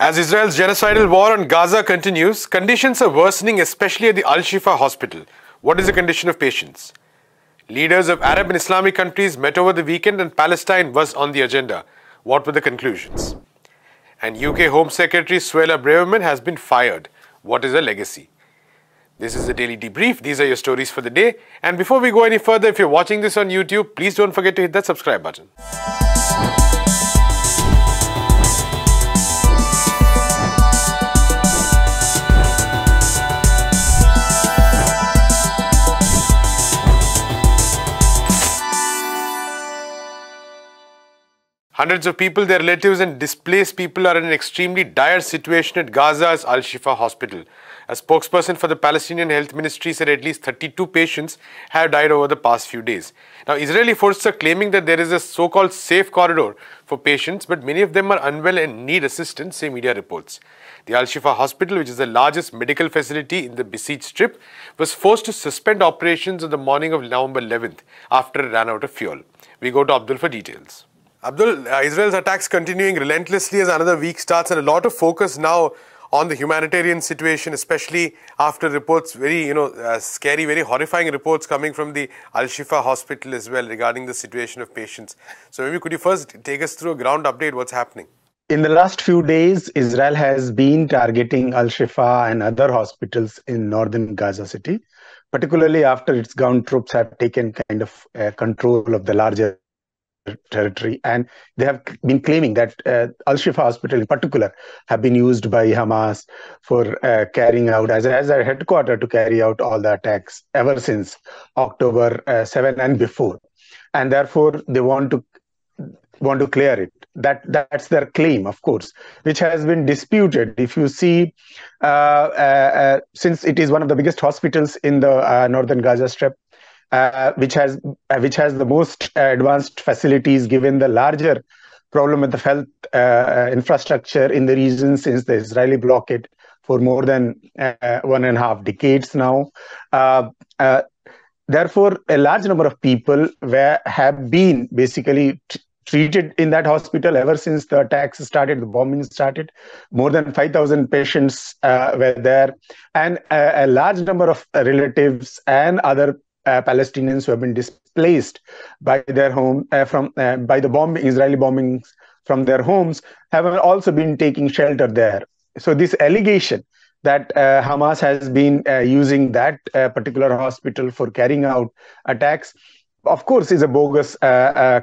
As Israel's genocidal war on Gaza continues, conditions are worsening, especially at the Al Shifa hospital. What is the condition of patients? Leaders of Arab and Islamic countries met over the weekend and Palestine was on the agenda. What were the conclusions? And UK Home Secretary Suella Braverman has been fired. What is her legacy? This is the Daily Debrief. These are your stories for the day. And before we go any further, if you're watching this on YouTube, please don't forget to hit that subscribe button. Hundreds of people, their relatives, and displaced people are in an extremely dire situation at Gaza's Al Shifa hospital. A spokesperson for the Palestinian Health Ministry said at least 32 patients have died over the past few days. Now, Israeli forces are claiming that there is a so called safe corridor for patients, but many of them are unwell and need assistance, say media reports. The Al Shifa hospital, which is the largest medical facility in the besieged strip, was forced to suspend operations on the morning of November 11th after it ran out of fuel. We go to Abdul for details. Abdul, uh, Israel's attacks continuing relentlessly as another week starts, and a lot of focus now on the humanitarian situation, especially after reports, very you know, uh, scary, very horrifying reports coming from the Al Shifa hospital as well regarding the situation of patients. So, maybe could you first take us through a ground update? What's happening? In the last few days, Israel has been targeting Al Shifa and other hospitals in northern Gaza City, particularly after its ground troops have taken kind of uh, control of the larger territory. And they have been claiming that uh, Al Shifa Hospital, in particular, have been used by Hamas for uh, carrying out, as, as a headquarters to carry out all the attacks ever since October uh, 7 and before. And therefore, they want to want to clear it that that's their claim of course which has been disputed if you see uh, uh, uh, since it is one of the biggest hospitals in the northern gaza strip uh, which has uh, which has the most advanced facilities given the larger problem with the health uh, infrastructure in the region since the Israeli blockade for more than uh, one and a half decades now. Uh, uh, therefore, a large number of people were, have been basically t- treated in that hospital ever since the attacks started, the bombing started. More than 5,000 patients were there, and a, a large number of relatives and other uh, Palestinians who have been displaced by their home uh, from uh, by the bombing Israeli bombings from their homes have also been taking shelter there. So this allegation that uh, Hamas has been uh, using that uh, particular hospital for carrying out attacks, of course, is a bogus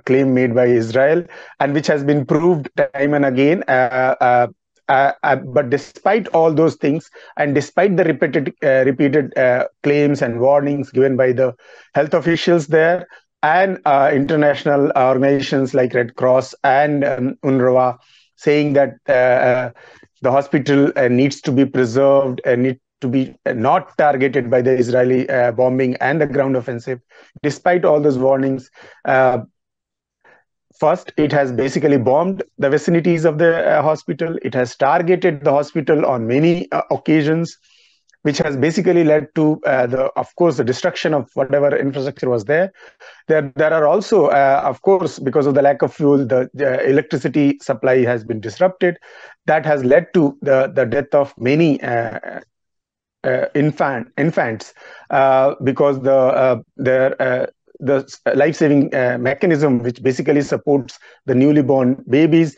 claim made by Israel, and which has been proved time and again uh, uh, but despite all those things, and despite the repeated uh, repeated uh, claims and warnings given by the health officials there and uh, international organizations like Red Cross and um, UNRWA, saying that the hospital needs to be preserved and need to be not targeted by the Israeli bombing and the ground offensive, despite all those warnings. First, it has basically bombed the vicinities of the uh, hospital. It has targeted the hospital on many uh, occasions, which has basically led to uh, the, of course, the destruction of whatever infrastructure was there. There, there are also, uh, of course, because of the lack of fuel, the, the, electricity supply has been disrupted. That has led to the, the death of many uh, uh, infant infants because the their the life-saving uh, mechanism, which basically supports the newly born babies,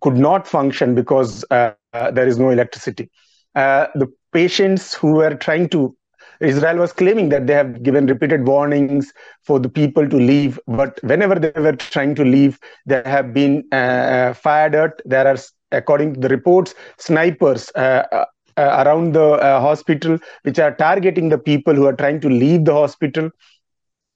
could not function because uh, uh, there is no electricity. Uh, the patients who were trying to Israel was claiming that they have given repeated warnings for the people to leave, but whenever they were trying to leave, they have been uh, fired at. There are, according to the reports, snipers uh, around the uh, hospital which are targeting the people who are trying to leave the hospital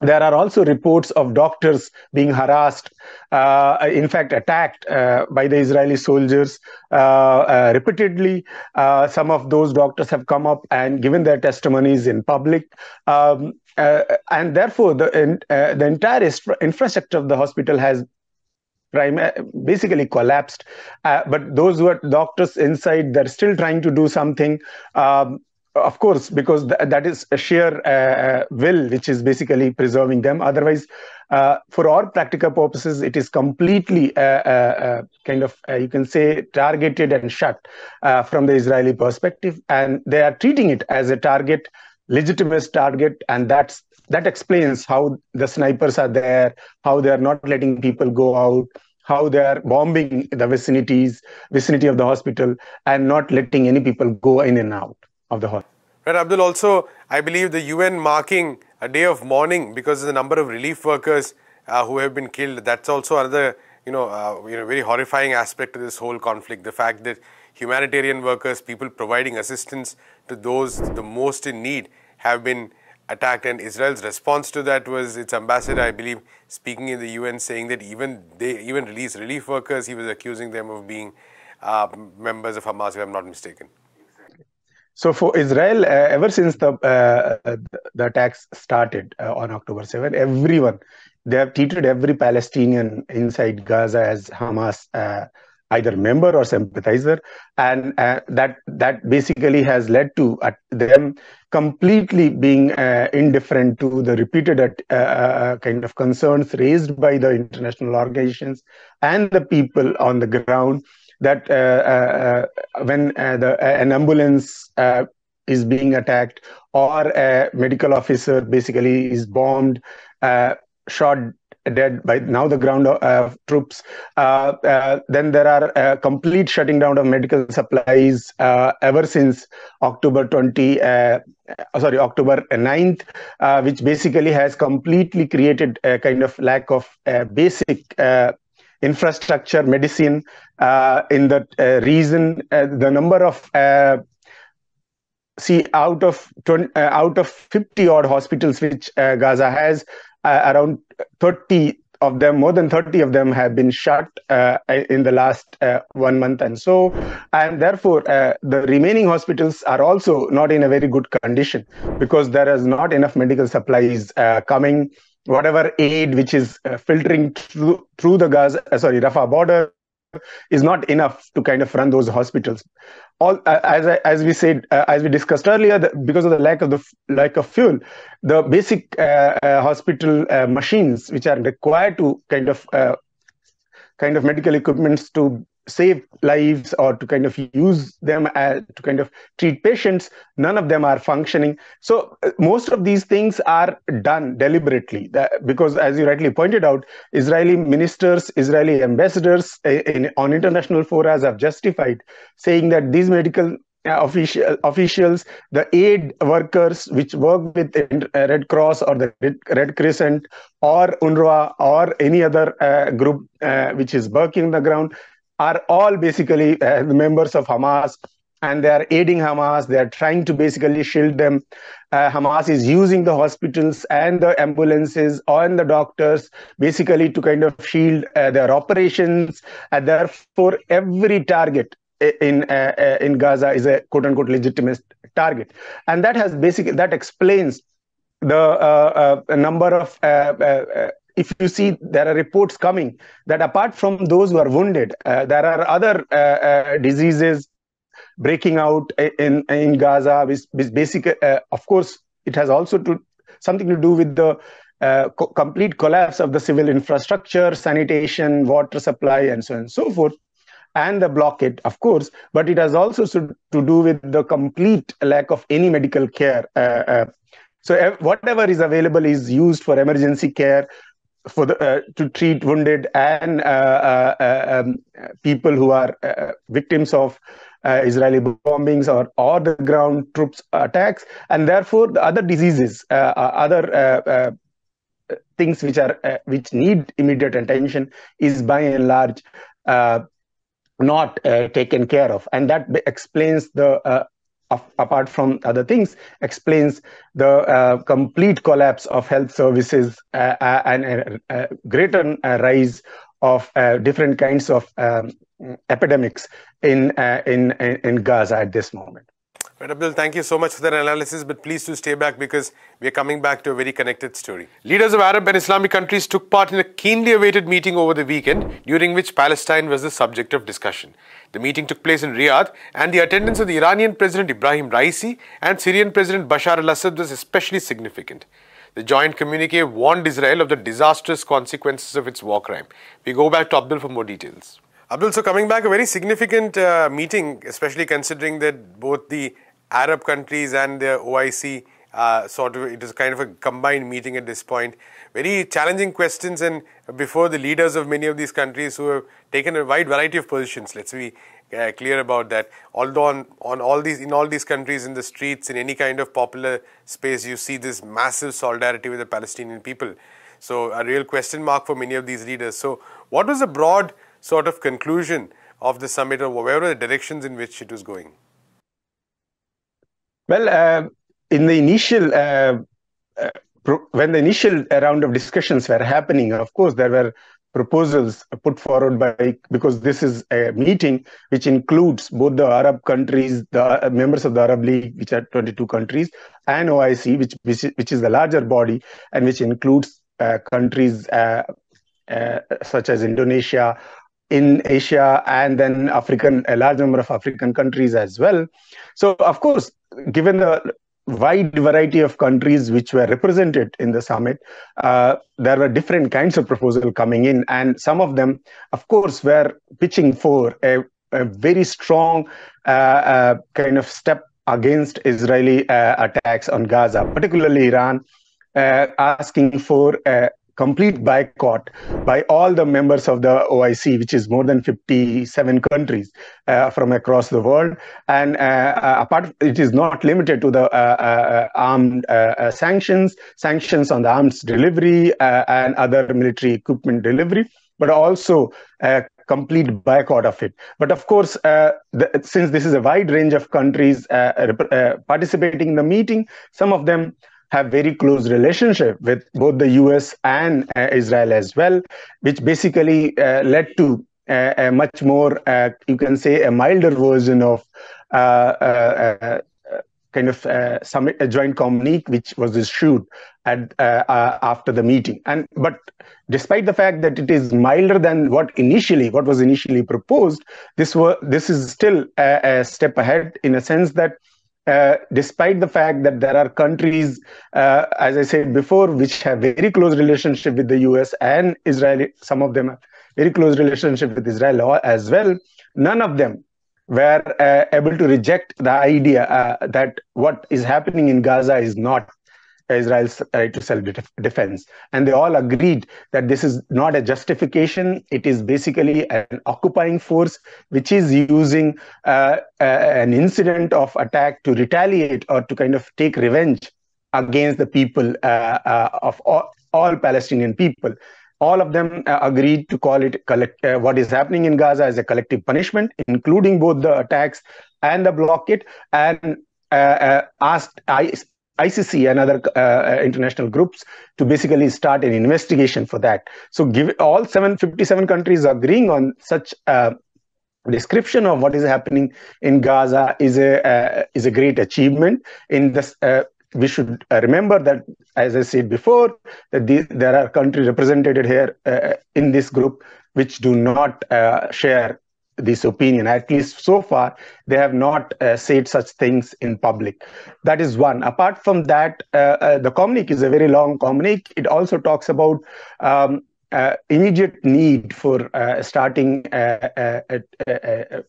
there are also reports of doctors being harassed, uh, in fact, attacked uh, by the Israeli soldiers uh, uh repeatedly. Uh, some of those doctors have come up and given their testimonies in public. Um, uh, and therefore, the, the entire infrastructure of the hospital has basically collapsed. but those who are doctors inside, they're still trying to do something. Um, of course, because th- that is a sheer uh, will which is basically preserving them. Otherwise, uh, for all practical purposes, it is completely uh, uh, kind of, you can say, targeted and shut from the Israeli perspective. And they are treating it as a target, legitimate target. And that's that explains how the snipers are there, how they are not letting people go out, how they are bombing the vicinities, vicinity of the hospital, and not letting any people go in and out of the hospital. Right, Abdul. Also, I believe the UN marking a day of mourning because of the number of relief workers uh, who have been killed. That's also another, you know, uh, you know, very horrifying aspect to this whole conflict. The fact that humanitarian workers, people providing assistance to those the most in need, have been attacked. And Israel's response to that was its ambassador, I believe, speaking in the UN, saying that even they even release relief workers. He was accusing them of being uh, members of Hamas, if I'm not mistaken. So for Israel, uh, ever since the uh, the attacks started uh, on October 7, everyone they have treated every Palestinian inside Gaza as Hamas uh, either member or sympathizer, and uh, that that basically has led to uh, them completely being indifferent to the repeated kind of concerns raised by the international organizations and the people on the ground that uh, uh, uh, when the, an ambulance is being attacked or a medical officer basically is bombed, shot dead by now the ground uh, troops. Uh, uh, then there are complete shutting down of medical supplies ever since October 20, sorry, October 9th, which basically has completely created a kind of lack of basic infrastructure, medicine uh, in the uh, region. Uh, the number of see out of 20, uh, out of 50 odd hospitals which Gaza has, around 30 of them, more than 30 of them have been shut uh, in the last uh, one month and so. And therefore, uh, the remaining hospitals are also not in a very good condition because there is not enough medical supplies coming whatever aid which is uh, filtering through, through the Gaza, uh, sorry, Rafah border is not enough to kind of run those hospitals. All uh, as I, as we said, uh, as we discussed earlier, the, because of the lack of the lack of fuel, the basic uh, uh, hospital machines which are required to kind of kind of medical equipments to save lives or to kind of use them as, to kind of treat patients none of them are functioning. So uh, most of these things are done deliberately. Because as you rightly pointed out israeli ministers israeli ambassadors uh, in, on international forums have justified saying that these medical uh, official, officials, the aid workers which work with Red Cross or the Red Crescent or UNRWA or any other uh, group uh, which is working on the ground, are all basically uh, members of Hamas and they are aiding Hamas. They are trying to basically shield them. Uh, Hamas is using the hospitals and the ambulances and the doctors basically to kind of shield uh, their operations. And therefore, every target in uh, uh in Gaza is a quote unquote legitimate target, and that has basically that explains the uh, number of if you see there are reports coming that apart from those who are wounded, uh, there are other uh, uh, diseases breaking out in in Gaza. Which, which basically, uh, of course, it has also to something to do with the uh, co- complete collapse of the civil infrastructure, sanitation, water supply, and so on and so forth. And the blockade, of course, but it has also to, to do with the complete lack of any medical care. Uh, so whatever is available is used for emergency care for the, uh, to treat wounded and uh, uh, uh um, people who are uh, victims of Israeli bombings or, or the ground troops attacks, and therefore the other diseases, other things which are which need immediate attention is by and large not taken care of, and that explains the apart from other things, explains the uh, complete collapse of health services uh, uh and a, greater uh, rise of uh, different kinds of um, epidemics in, in, in Gaza at this moment. Right, Abdul, thank you so much for that analysis, but please do stay back because we are coming back to a very connected story. Leaders of Arab and Islamic countries took part in a keenly awaited meeting over the weekend, during which Palestine was the subject of discussion. The meeting took place in Riyadh, and the attendance of the Iranian President Ebrahim Raisi and Syrian President Bashar al Assad was especially significant. The joint communique warned Israel of the disastrous consequences of its war crime. We go back to Abdul for more details. Abdul, so coming back, a very significant uh, meeting, especially considering that both the Arab countries and the OIC uh, sort of, it is kind of a combined meeting at this point. Very challenging questions, and before the leaders of many of these countries who have taken a wide variety of positions, let's be uh, clear about that. Although on, on all these, in all these countries, in the streets, in any kind of popular space, you see this massive solidarity with the Palestinian people. So, a real question mark for many of these leaders. So, what was the broad sort of conclusion of the summit, or where were the directions in which it was going? Well, uh, in the initial, uh, uh, when the initial round of discussions were happening, of course, there were proposals put forward by because this is a meeting which includes both the Arab countries, the members of the Arab League, which are 22 countries, and OIC, which which, which is the larger body and which includes uh, countries uh, uh, such as Indonesia, in Asia and then African, a large number of African countries as well. So, of course, given the wide variety of countries which were represented in the summit, uh, there were different kinds of proposals coming in, and some of them, of course, were pitching for a, a very strong uh, uh, kind of step against Israeli uh, attacks on Gaza, particularly Iran, uh, asking for a complete boycott by all the members of the OIC, which is more than 57 countries uh, from across the world. And uh, uh apart, it is not limited to the uh, uh, armed sanctions, sanctions on the arms delivery and other military equipment delivery, but also a complete boycott of it. But of course, uh, the, since this is a wide range of countries uh, uh, participating in the meeting, some of them have very close relationship with both the US and uh, Israel as well, which basically uh, led to uh, a much more, uh, you can say, a milder version of uh, uh, kind of some a joint communique which was issued at after the meeting. And but despite the fact that it is milder than what initially what was initially proposed, this was this is still a, a step ahead in a sense that uh, despite the fact that there are countries, uh, as I said before, which have very close relationship with the US and Israel, some of them have very close relationship with Israel as well, none of them were uh, able to reject the idea uh, that what is happening in Gaza is not Israel's right to self defense. And they all agreed that this is not a justification, it is basically an occupying force which is using uh, uh, an incident of attack to retaliate or to kind of take revenge against the people uh, uh of all, all, Palestinian people. All of them uh, agreed to call it collect, uh, what is happening in Gaza as a collective punishment, including both the attacks and the blockade, and asked I ICC and other uh, uh, international groups to basically start an investigation for that. So, give all 757 countries agreeing on such a description of what is happening in Gaza is a uh, is a great achievement. In this, uh, we should uh, remember that, as I said before, that there are countries represented here uh, in this group which do not share this opinion. At least so far, they have not uh, said such things in public. That is one. Apart from that, uh, uh, the communique is a very long communique. It also talks about um, uh, immediate need for uh, starting an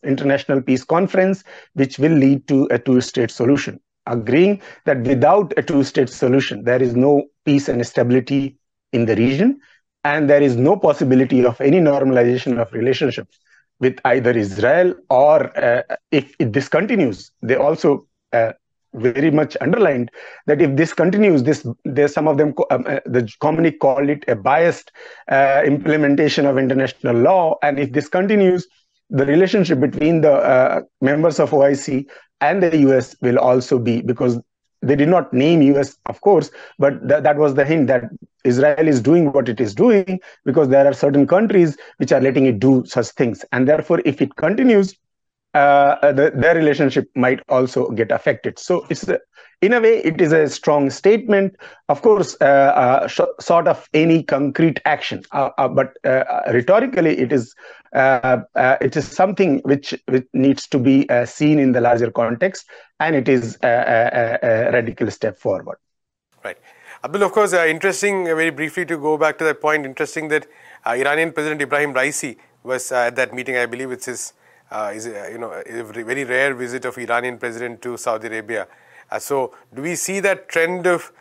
international peace conference, which will lead to a two-state solution. Agreeing that without a two-state solution, there is no peace and stability in the region, and there is no possibility of any normalization of relationships with either Israel or uh, if, if, this continues, they also uh, very much underlined that if this continues, this there's some of them um, uh, the communique called it a biased uh, implementation of international law, and if this continues, the relationship between the uh, members of OIC and the US will also be because they did not name us of course but th- that was the hint that israel is doing what it is doing because there are certain countries which are letting it do such things and therefore if it continues uh, the, their relationship might also get affected. So it's a, in a way it is a strong statement. Of course, uh, uh, sh- sort of any concrete action, uh, uh, but rhetorically it is Uh, uh, it is something which which needs to be uh, seen in the larger context, and it is a, a, a radical step forward. Right. Abdul, of course, uh, interesting, uh, very briefly to go back to that point, interesting that uh, Iranian President Ebrahim Raisi was at that meeting. I believe it's his, is, you know, a very rare visit of Iranian president to Saudi Arabia. so, do we see that trend of,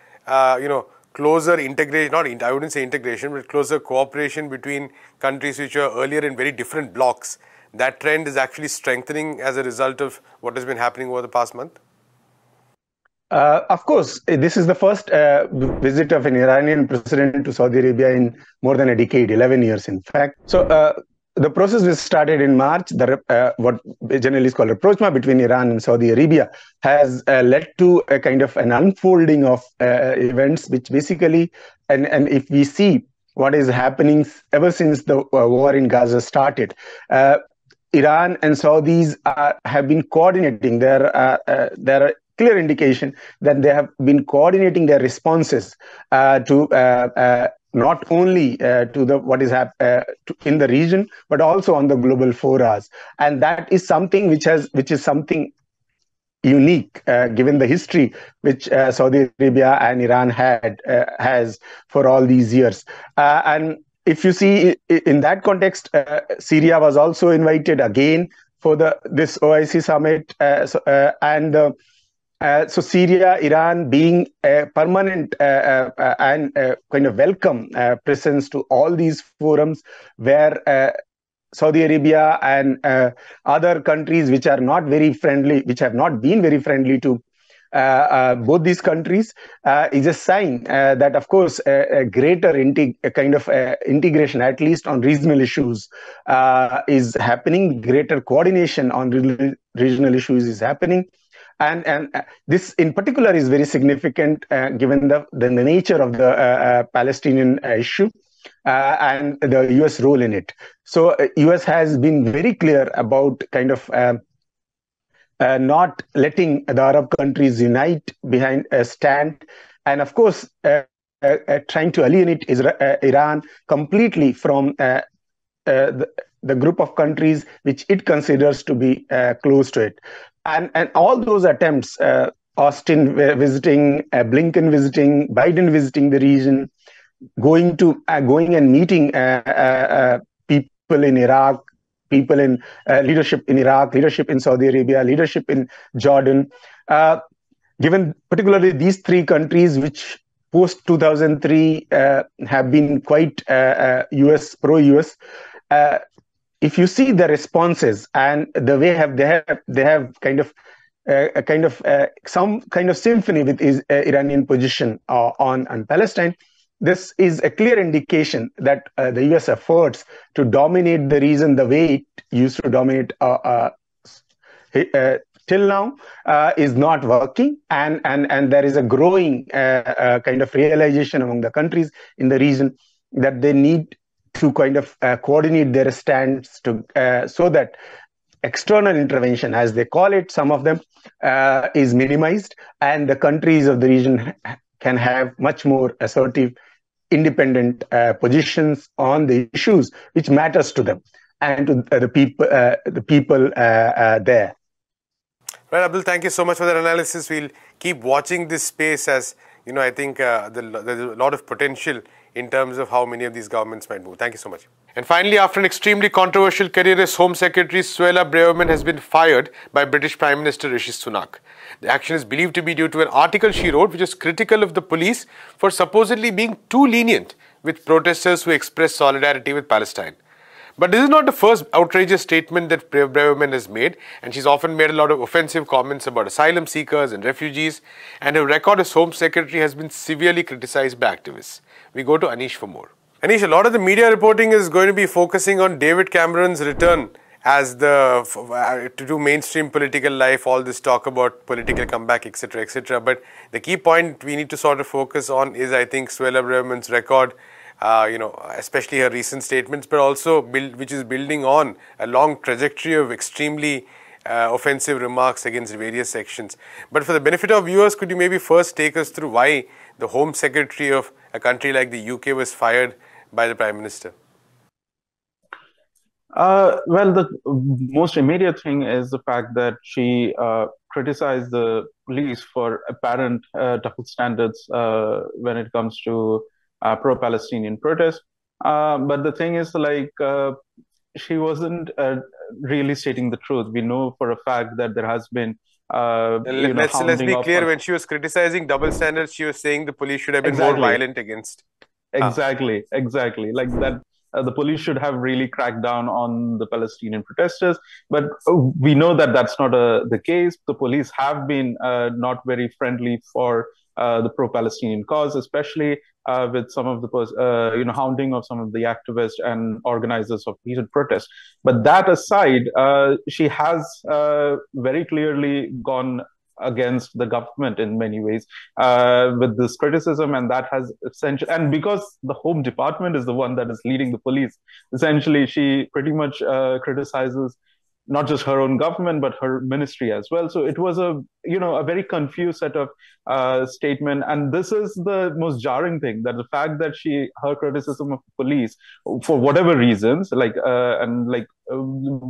you know, closer integration, not I wouldn't say integration, but closer cooperation between countries which were earlier in very different blocks? That trend is actually strengthening as a result of what has been happening over the past month? Uh, of course, this is the first uh, visit of an Iranian president to Saudi Arabia in more than a decade, 11 years, in fact. So uh, the process was started in March. The, uh, what generally is called rapprochement between Iran and Saudi Arabia has uh, led to a kind of an unfolding of uh, events, which basically, and, and if we see what is happening ever since the war in Gaza started, Iran and Saudis have been coordinating their their clear indication that they have been coordinating their responses uh, to uh, uh, not only uh, to the what is hap- uh, in the region but also on the global forums and that is something which has which is something unique uh, given the history which uh, Saudi Arabia and Iran had uh, has for all these years. Uh, and if you see in that context Syria was also invited again for the this OIC summit so, and uh, so Syria, Iran being a permanent uh, uh, uh and uh, kind of welcome presence to all these forums where Saudi Arabia and other countries which are not very friendly, which have not been very friendly to both these countries, is a sign that, of course, a, a greater integ- a kind of integration, at least on regional issues, is happening. Greater coordination on re- regional issues is happening and and uh, this in particular is very significant uh, given the, the nature of the uh, uh Palestinian uh, issue and the U.S. role in it. So U.S. has been very clear about kind of. not letting the Arab countries unite behind a stand, and of course, trying to alienate Israel, Iran completely from the, the group of countries which it considers to be uh, close to it and and all those attempts, uh, Austin visiting, uh, Blinken visiting, Biden visiting the region, going to uh, going and meeting uh, uh, uh, people in Iraq, people in leadership in Iraq, leadership in Saudi Arabia, leadership in Jordan. given particularly these three countries, which post 2003 have been quite US pro US if you see the responses and the way have they have they have kind of uh, a kind of uh, some kind of symphony with is, uh, Iranian position uh, on on Palestine. This is a clear indication that uh, the U.S. efforts to dominate the region the way it used to dominate till now is not working, and and and there is a growing kind of realization among the countries in the region that they need to kind of uh, coordinate their stands to uh, so that external intervention, as they call it, some of them uh, is minimized, and the countries of the region can have much more assertive, independent uh, positions on the issues which matters to them and to uh, the people, uh, the people there. Right, Abdul. Thank you so much for that analysis. We'll keep watching this space as you know. I think the, there's a lot of potential in terms of how many of these governments might move. Thank you so much. And finally, after an extremely controversial career as Home Secretary, Suella Braverman has been fired by British Prime Minister Rishi Sunak. The action is believed to be due to an article she wrote which is critical of the police for supposedly being too lenient with protesters who express solidarity with Palestine. But this is not the first outrageous statement that Braverman has made, and she's often made a lot of offensive comments about asylum seekers and refugees, and her record as Home Secretary has been severely criticized by activists. We go to Anish for more. Anish, a lot of the media reporting is going to be focusing on David Cameron's return as the uh, to do mainstream political life, all this talk about political comeback, etc., etc. But the key point we need to sort of focus on is, I think, Suella Braverman's record uh, you know, especially her recent statements, but also build, which is building on a long trajectory of extremely uh, offensive remarks against various sections. But for the benefit of viewers, could you maybe first take us through why the Home Secretary of a country like the UK was fired by the Prime Minister? Uh, well, the most immediate thing is the fact that she uh, criticized the police for apparent uh, double standards uh, when it comes to uh, pro-Palestinian protests. But the thing is, like, she wasn't really stating the truth. We know for a fact that there has been uh, let's, know, let's be clear. When she was criticizing double standards, she was saying the police should have been exactly. more violent against. Exactly, ah. exactly. Like that. Uh, the police should have really cracked down on the Palestinian protesters, but uh, we know that that's not uh, the case. The police have been uh, not very friendly for uh, the pro-Palestinian cause, especially uh, with some of the uh, you know hounding of some of the activists and organizers of heated protests. But that aside, she has very clearly gone against the government in many ways uh, with this criticism and that has essentially and because the home department is the one that is leading the police essentially she pretty much uh, criticizes not just her own government but her ministry as well. So it was a you know a very confused set of uh, statement. And this is the most jarring thing that the fact that she her criticism of police for whatever reasons like uh, and like uh,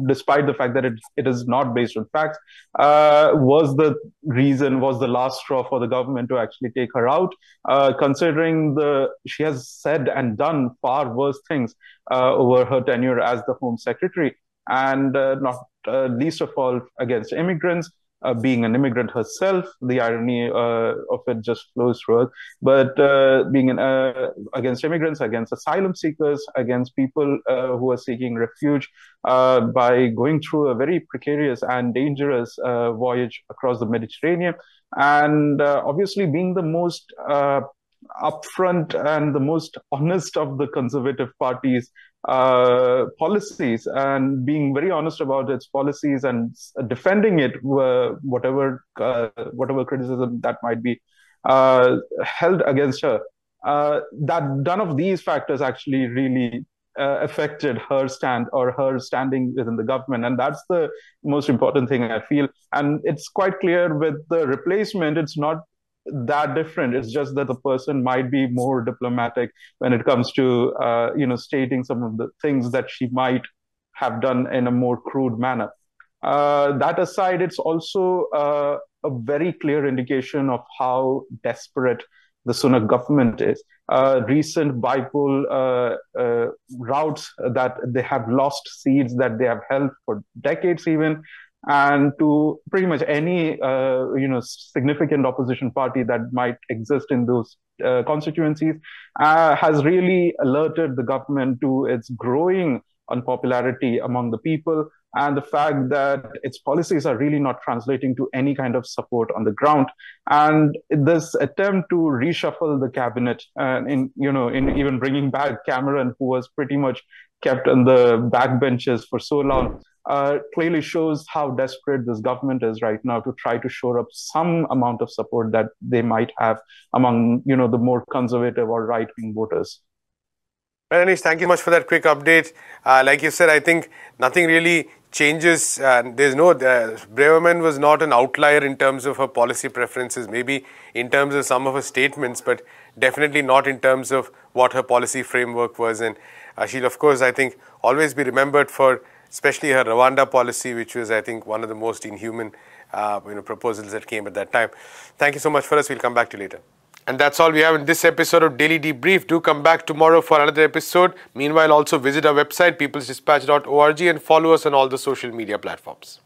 despite the fact that it, it is not based on facts uh, was the reason was the last straw for the government to actually take her out. Uh, considering the she has said and done far worse things uh, over her tenure as the home secretary and uh, not uh, least of all against immigrants. Uh, being an immigrant herself, the irony uh, of it just flows through. But uh, being an, uh, against immigrants, against asylum seekers, against people who are seeking refuge, by going through a very precarious and dangerous voyage across the Mediterranean, and obviously being the most upfront and the most honest of the conservative parties uh, policies and being very honest about its policies and defending it, uh, whatever uh, whatever criticism that might be uh, held against her. Uh, that none of these factors actually really uh, affected her stand or her standing within the government. And that's the most important thing I feel. And it's quite clear with the replacement, it's not that different. It's just that the person might be more diplomatic when it comes to uh, you know stating some of the things that she might have done in a more crude manner. Uh, that aside, it's also uh, a very clear indication of how desperate the Sunak government is. Uh, recent bypoll uh, uh, routes that they have lost seats that they have held for decades, even and to pretty much any uh, you know significant opposition party that might exist in those uh, constituencies uh, has really alerted the government to its growing unpopularity among the people and the fact that its policies are really not translating to any kind of support on the ground. And this attempt to reshuffle the cabinet and in you know in even bringing back cameron who was pretty much kept on the backbenches for so long uh, clearly shows how desperate this government is right now to try to shore up some amount of support that they might have among you know the more conservative or right wing voters. Well, Anish, thank you much for that quick update. Uh, like you said, I think nothing really changes. Uh, there's no uh, Braverman was not an outlier in terms of her policy preferences, maybe in terms of some of her statements, but definitely not in terms of what her policy framework was. And she'll, of course, I think, always be remembered for especially her Rwanda policy, which was, I think, one of the most inhuman uh, you know, proposals that came at that time. Thank you so much for us. We'll come back to you later. And that's all we have in this episode of Daily Debrief. Do come back tomorrow for another episode. Meanwhile, also visit our website, peoplesdispatch.org, and follow us on all the social media platforms.